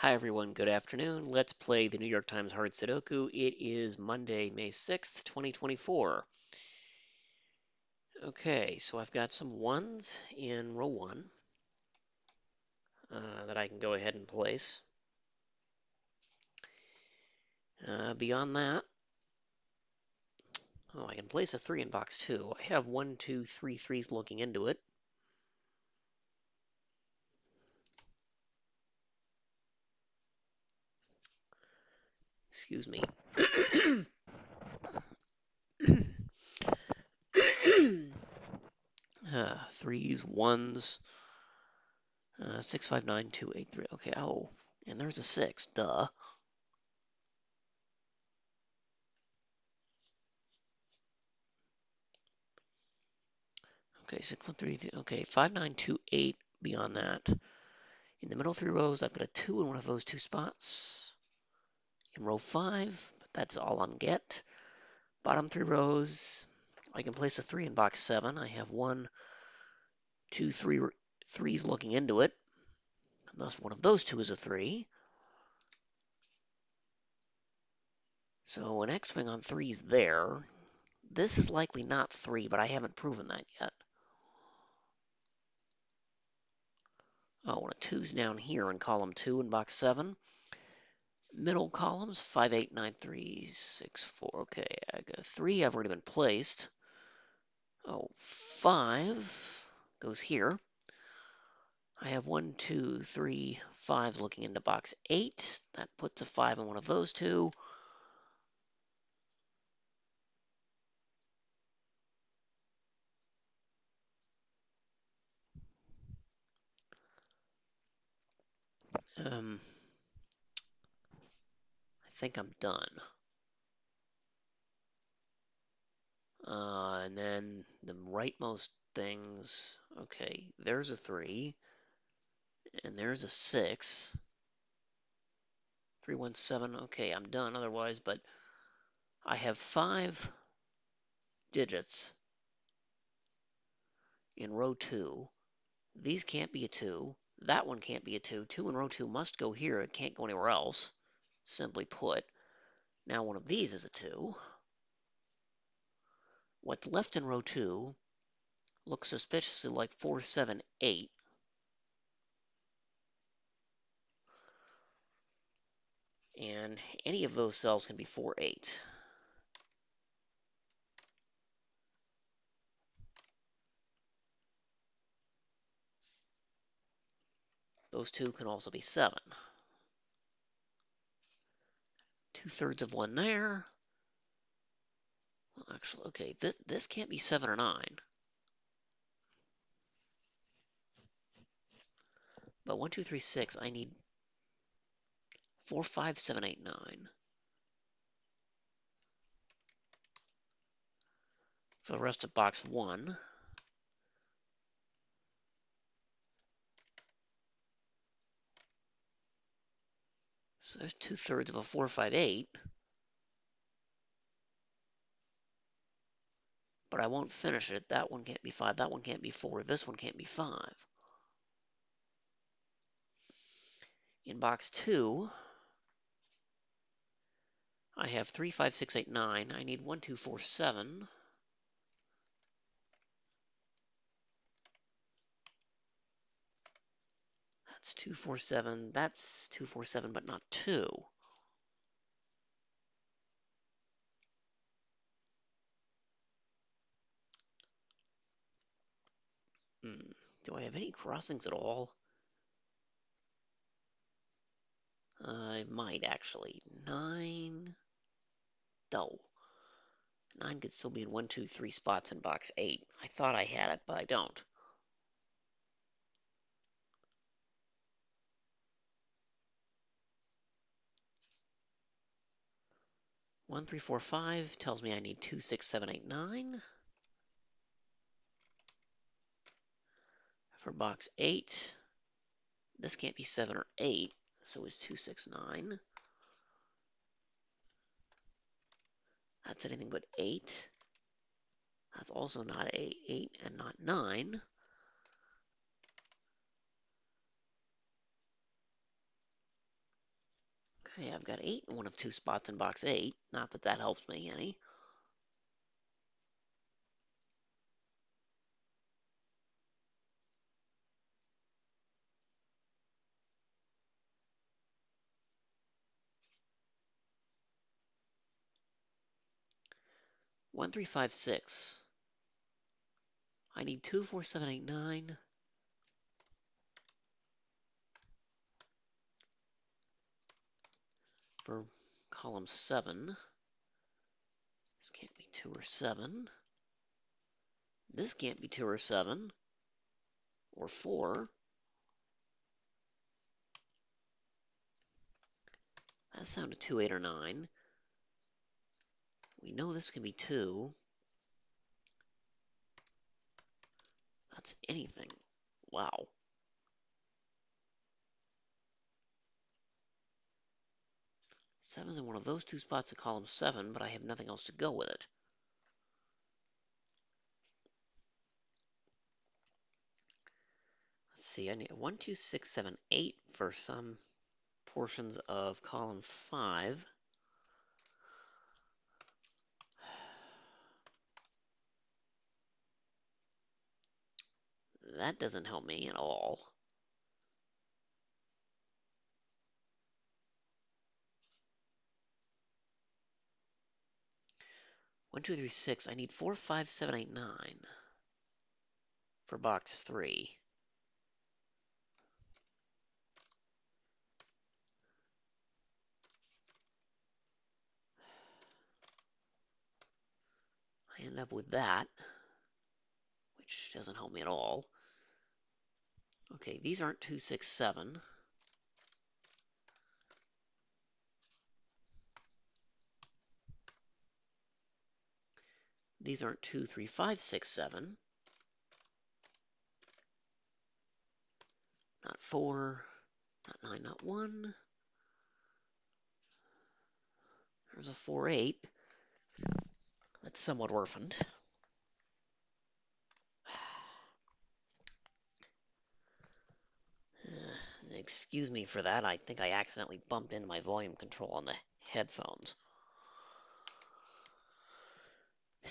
Hi everyone, good afternoon. Let's play the New York Times Hard Sudoku. It is Monday, May 6th, 2024. Okay, so I've got some ones in row one uh, that I can go ahead and place. Uh, beyond that, oh, I can place a three in box two. I have one, two, three threes looking into it. Excuse me. uh, threes, ones, uh, six, five, nine, two, eight, three. Okay, oh, and there's a six. Duh. Okay, six, one, three, three. Okay, five, nine, two, eight. Beyond that, in the middle three rows, I've got a two in one of those two spots. In row five, that's all I'm get. Bottom three rows, I can place a three in box seven. I have one, two, three threes looking into it. And Thus, one of those two is a three. So an X-wing on threes there. This is likely not three, but I haven't proven that yet. Oh, and a two's down here in column two in box seven. Middle columns, five, eight, nine, three, six, four. Okay, I got three I've already been placed. Oh, five goes here. I have one, two, three, fives looking into box eight. That puts a five in one of those two. Um, think I'm done. Uh, and then the rightmost things, okay, there's a three, and there's a six. Three, one, seven, okay, I'm done otherwise, but I have five digits in row two. These can't be a two. That one can't be a two. Two in row two must go here. It can't go anywhere else, simply put. Now one of these is a two. What's left in row 2 looks suspiciously like 4, 7, 8. And any of those cells can be 4, 8. Those two can also be 7. Two-thirds of one there. Well, actually, okay, this, this can't be 7 or 9. But 1, 2, 3, 6, I need 4, 5, 7, 8, 9. For the rest of box 1, there's two thirds of a 4, 5, 8. But I won't finish it. That one can't be 5. That one can't be 4. This one can't be 5. In box 2, I have 3, 5, 6, 8, 9. I need 1, 2, 4, 7. That's 247. That's 247, but not 2. Hmm. Do I have any crossings at all? I might actually. 9. No. 9 could still be in 1, 2, 3 spots in box 8. I thought I had it, but I don't. One, three, four, five tells me I need two, six, seven, eight, nine. For box eight, this can't be seven or eight, so it's two, six, nine. That's anything but eight. That's also not a eight and not nine. Okay, I've got eight, one of two spots in box eight. Not that that helps me any. One, three, five, six. I need two, four, seven, eight, nine. For column seven. This can't be two or seven. This can't be two or seven. Or four. That's down to two, eight, or nine. We know this can be two. That's anything. Wow. Seven's in one of those two spots of column seven, but I have nothing else to go with it. Let's see, I need one, two, six, seven, eight for some portions of column five. That doesn't help me at all. One, two, three, six. I need four, five, seven, eight, nine for box three. I end up with that, which doesn't help me at all. Okay, these aren't 2, 6, 7. These aren't 2, 3, 5, 6, 7. Not 4, not 9, not 1. There's a 4, 8. That's somewhat orphaned. excuse me for that. I think I accidentally bumped into my volume control on the headphones.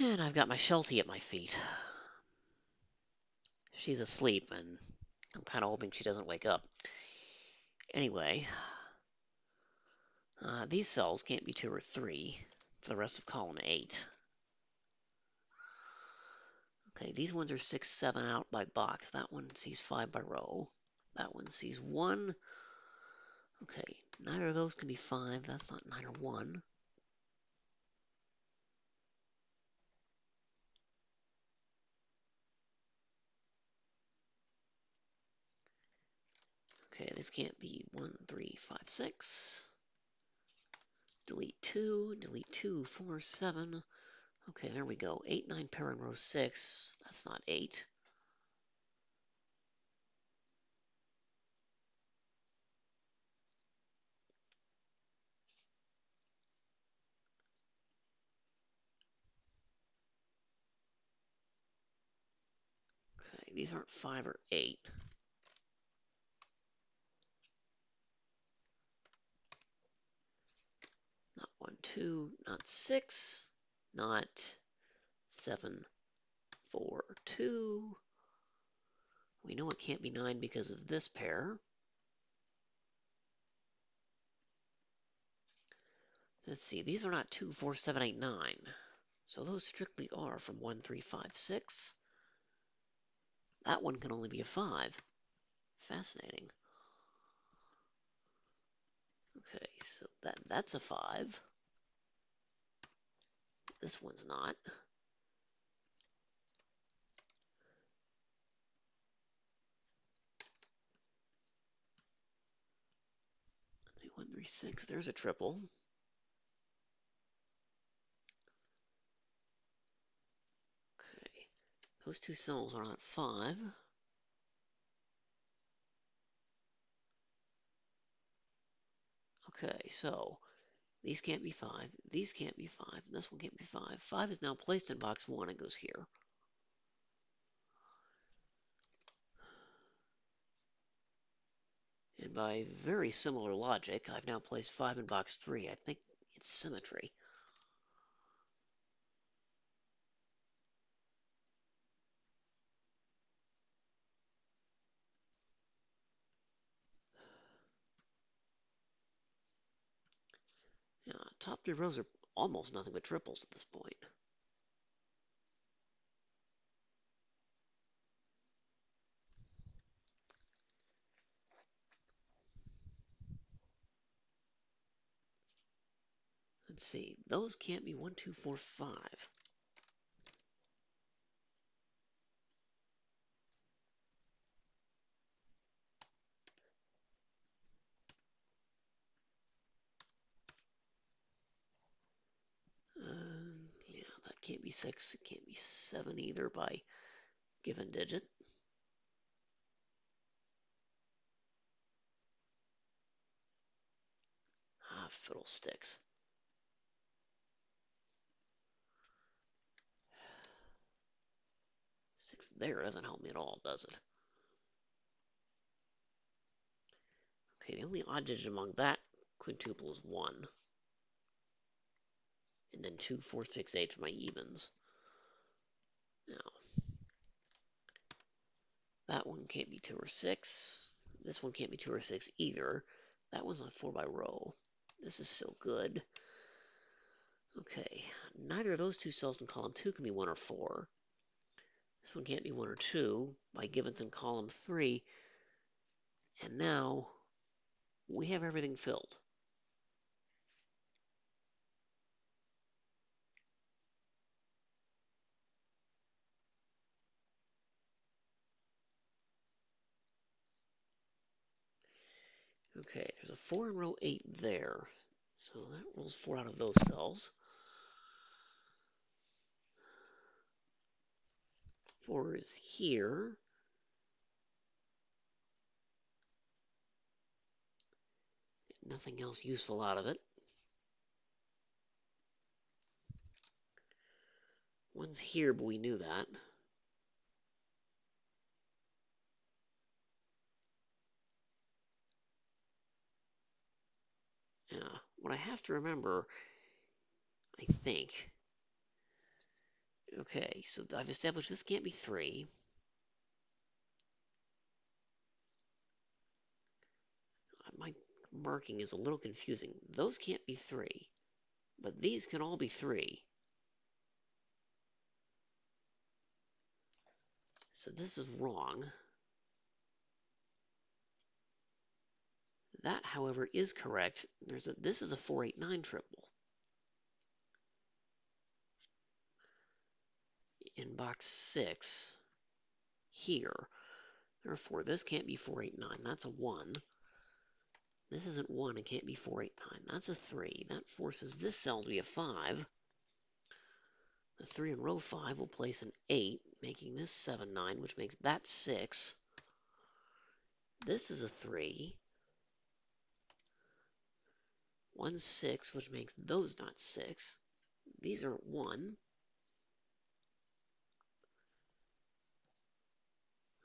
And I've got my Sheltie at my feet. She's asleep, and I'm kind of hoping she doesn't wake up. Anyway, uh, these cells can't be 2 or 3 for the rest of column 8. Okay, these ones are 6, 7 out by box. That one sees 5 by row. That one sees 1. Okay, neither of those can be 5. That's not 9 or 1. Okay, this can't be 1, 3, 5, 6. Delete 2, delete 2, 4, 7. Okay, there we go. 8, 9 pair in row 6. That's not 8. Okay, these aren't 5 or 8. Not 1, 2, not 6, not seven, four, two. We know it can't be 9 because of this pair. Let's see, these are not 2, 4, 7, 8, 9. So those strictly are from 1, 3, 5, 6. That one can only be a 5. Fascinating. Okay, so that that's a 5. This one's not. Three, one, three, six. There's a triple. Okay, those two cells are not five. Okay, so these can't be 5. These can't be 5. This one can't be 5. 5 is now placed in box 1 and goes here. And by very similar logic, I've now placed 5 in box 3. I think it's symmetry. Yeah, top three rows are almost nothing but triples at this point. Let's see, those can't be one, two, four, five. Uh, yeah, that can't be six. It can't be seven either by given digit. Ah, fiddlesticks. Six there doesn't help me at all, does it? Okay, the only odd digit among that quintuple is one. And then two, four, six, eight for my evens. Now, that one can't be two or six. This one can't be two or six either. That one's not four by row. This is so good. Okay, neither of those two cells in column two can be one or four. This one can't be 1 or 2 by Givens in column 3. And now we have everything filled. Okay, a 4 in row 8 there. So that rolls 4 out of those cells. 4 is here. Nothing else useful out of it. One's here, but we knew that. Yeah, what I have to remember, I think, Okay, so I've established this can't be 3. My marking is a little confusing. Those can't be 3, but these can all be 3. So this is wrong. That, however, is correct. There's a, this is a 489 triple. in box 6 here. Therefore, this can't be 489. That's a 1. This isn't 1. It can't be 489. That's a 3. That forces this cell to be a 5. The 3 in row 5 will place an 8, making this 7, 9, which makes that 6. This is a 3. 1, 6, which makes those not 6. These are 1.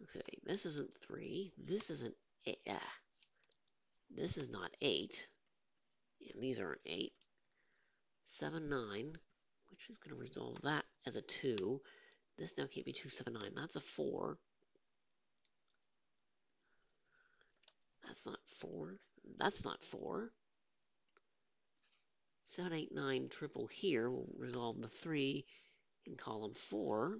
Okay, this isn't 3. This isn't... Ah, this is not 8. And these aren't 8. 7, 9, which is going to resolve that as a 2. This now can't be 2, 7, 9. That's a 4. That's not 4. That's not 4. 7, 8, 9 triple here will resolve the 3 in column 4.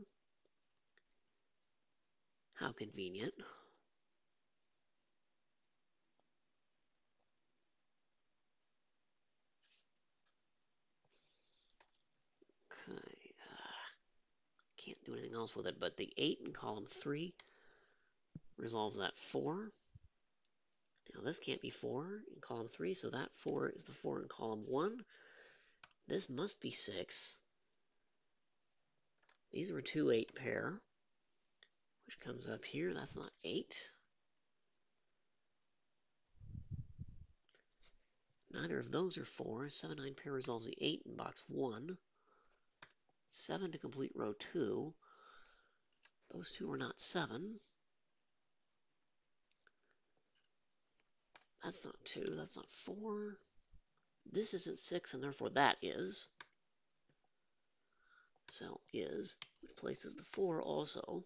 How convenient. Okay. Uh, can't do anything else with it, but the 8 in column 3 resolves that 4. Now this can't be 4 in column 3, so that 4 is the 4 in column 1. This must be 6. These were two 8 pair which comes up here. That's not 8. Neither of those are 4. 7, 9 pair resolves the 8 in box 1. 7 to complete row 2. Those two are not 7. That's not 2, that's not 4. This isn't 6, and therefore that is. So is, which places the 4 also.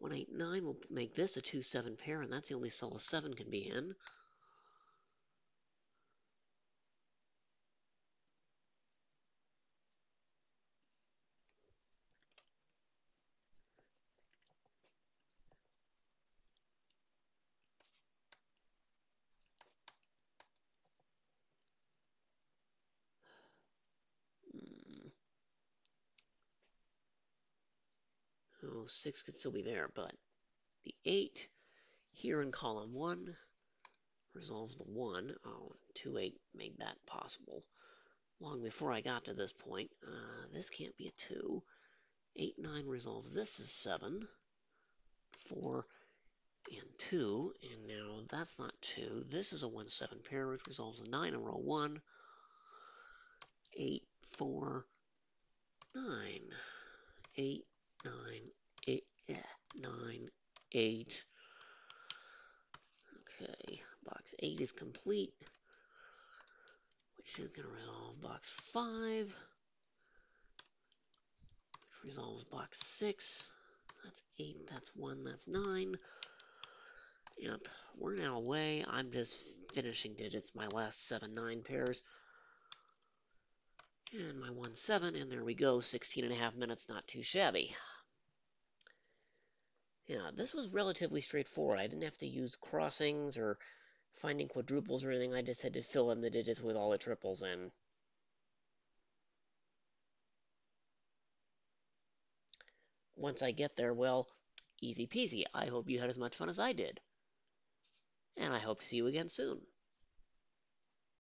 One eight nine will make this a two seven pair, and that's the only cell a seven can be in. Oh, 6 could still be there, but the 8 here in column 1 resolves the 1. Oh, 2, 8 made that possible. Long before I got to this point, uh, this can't be a 2. 8, 9 resolves this is 7. 4 and 2, and now that's not 2. This is a 1, 7 pair, which resolves a 9 in row 1. 8, 4, 9, 8, 9, 8. Okay, box 8 is complete, which is going to resolve box 5, which resolves box 6. That's 8, that's 1, that's 9. Yep, we're now away. I'm just finishing digits, my last 7, 9 pairs. And my 1, 7, and there we go, 16 and a half minutes, not too shabby. Yeah, this was relatively straightforward. I didn't have to use crossings or finding quadruples or anything. I just had to fill in the digits with all the triples in. Once I get there, well, easy peasy. I hope you had as much fun as I did. And I hope to see you again soon.